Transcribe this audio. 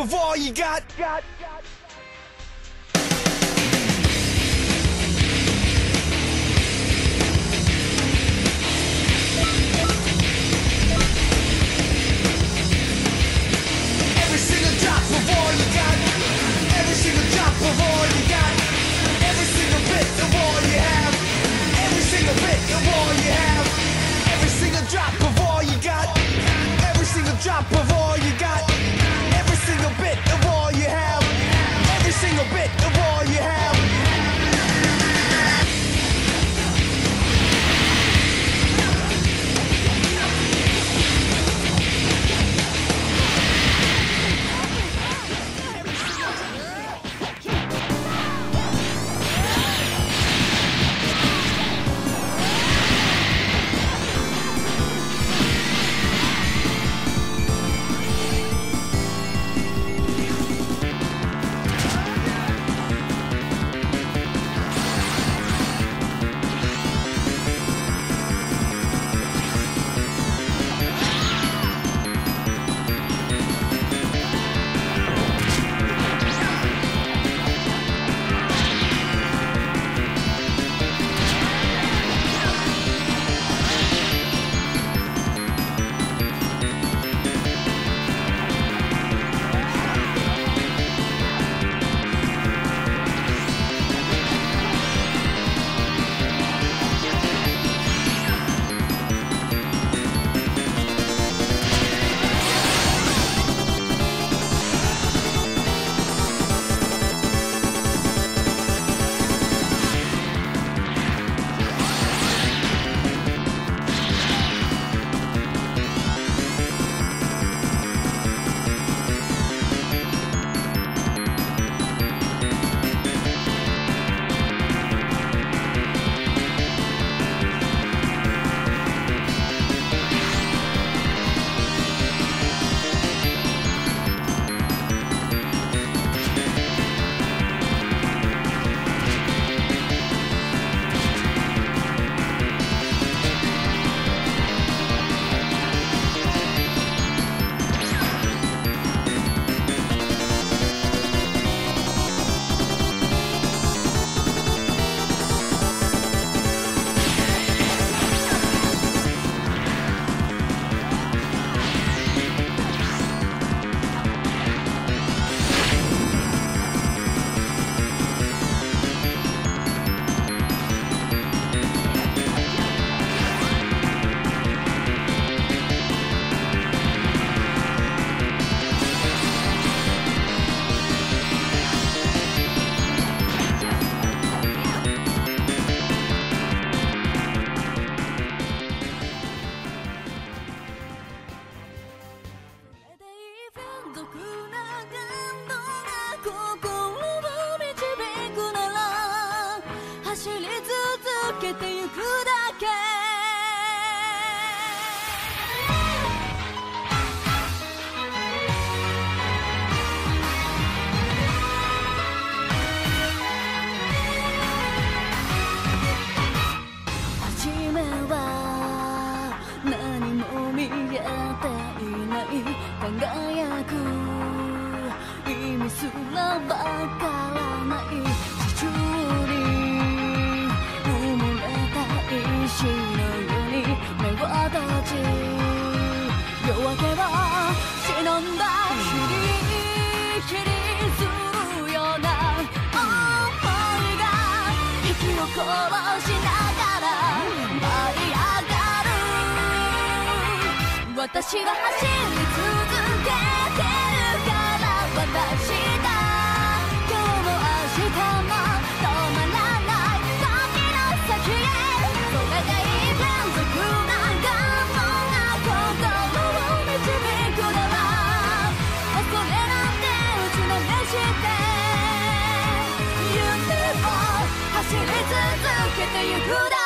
of all you got. Every single drop of all you got, every single drop of all you got. Every single bit of all you have, every single bit of all you have, every single drop of all you got. Every single drop of けてゆくだけ。初めは何も見えていない。輝く。意味すらわからない。た石のように目は立ち夜明けは忍んだヒリヒリするような想いが息を殺しながら舞い上がる。私は走り続けてるから私けてゆくだ